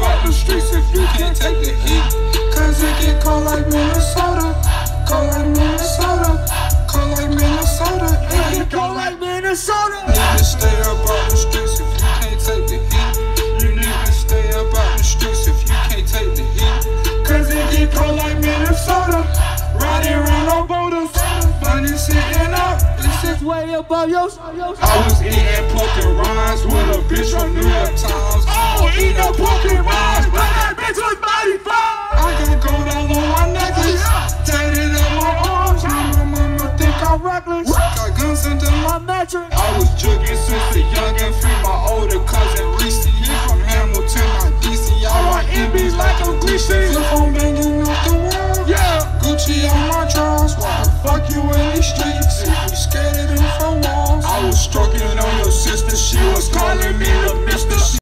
up the streets if you can't take the heat. Cause it get cold like Minnesota. Cold like Minnesota. Cold like Minnesota. It get cold like Minnesota. You need to stay up on the streets if you can't take the heat. You need to stay up on the streets if you can't take the heat. Cause it get cold like Minnesota. Riding around on boulders. Money sitting up. This is way above yours. I was eating poker rhymes with a reckless. Got guns under my. My mattress. I was jugging since a young and free. My older cousin Reese, he from Hamilton, not DC. I want MBs like I'm Greasy. Flip on banging off the wall. Yeah. Gucci on my drawers. Why the fuck you in these streets? If you scared of them from walls. I was stroking on your sister, she was calling me